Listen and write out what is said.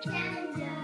Canada.